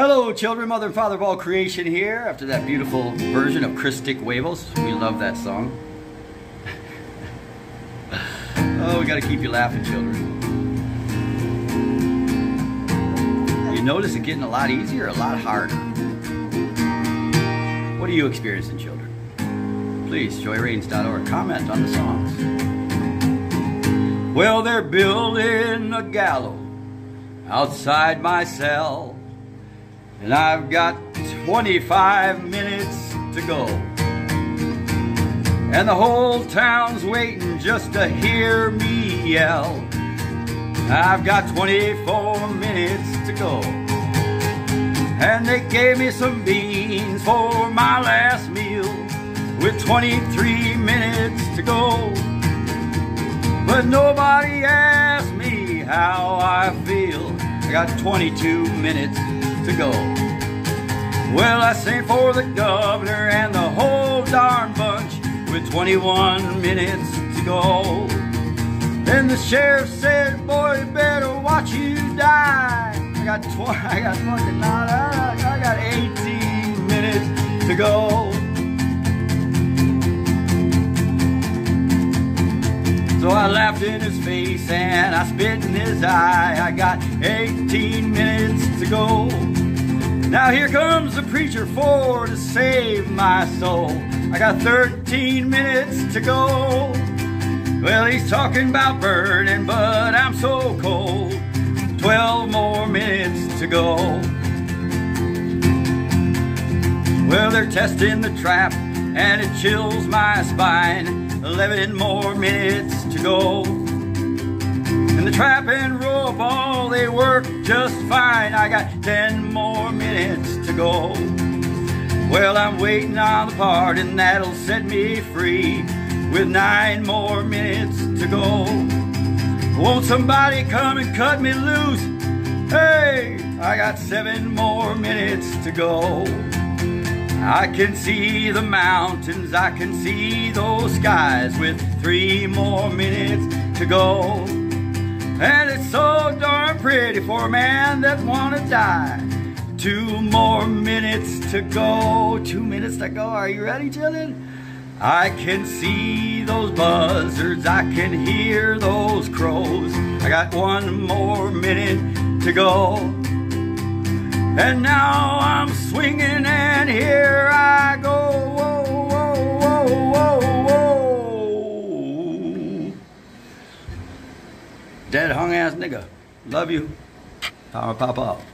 Hello, children, mother and father of all creation here after that beautiful version of Chris Dick Wavels. We love that song. oh, we got to keep you laughing, children. You notice it getting a lot easier, a lot harder. What are you experiencing, children? Please, joyreigns.org, comment on the songs. Well, they're building a gallows outside my cell. And I've got 25 minutes to go. And the whole town's waiting just to hear me yell. I've got 24 minutes to go. And they gave me some beans for my last meal with 23 minutes to go. But nobody asked me how I feel. I got 22 minutes to go. Well, I sent for the governor and the whole darn bunch with 21 minutes to go. Then the sheriff said, boy, you better watch you die. I got 20, I got fucking not. I got 18 minutes to go. So I laughed in his face and I spit in his eye. I got 18 minutes to go. Now here comes the preacher for to save my soul. I got 13 minutes to go. Well, he's talking about burning, but I'm so cold. 12 more minutes to go. Well, they're testing the trap, and it chills my spine. 11 more minutes to go. And the trap and rope, all they work just fine. I got 10 more minutes to go. Well, I'm waiting on the pardon that'll set me free with nine more minutes to go. Won't somebody come and cut me loose? Hey, I got seven more minutes to go. I can see the mountains, I can see those skies with three more minutes to go. And it's so darn pretty for a man that wanna die. Two more minutes to go, two minutes to go. Are you ready, children? I can see those buzzards, I can hear those crows. I got one more minute to go. And now I'm swinging and here I Dead hung ass nigga. Love you. Power pop off.